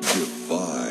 Divine.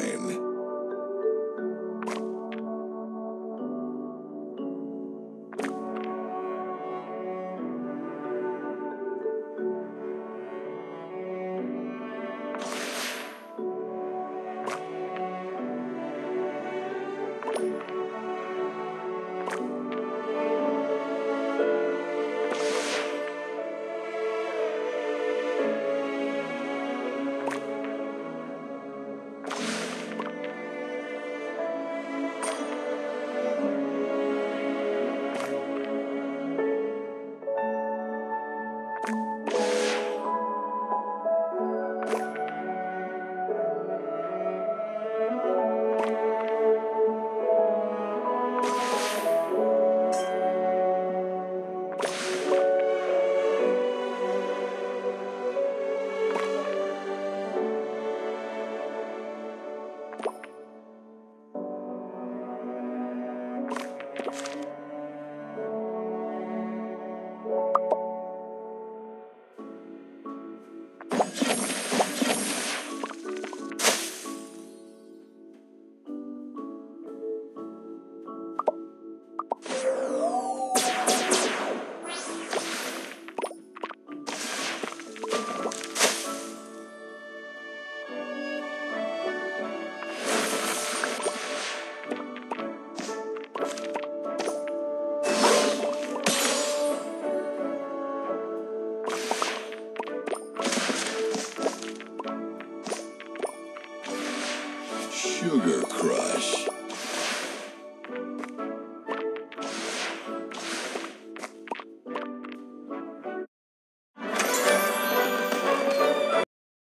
Sugar Crush.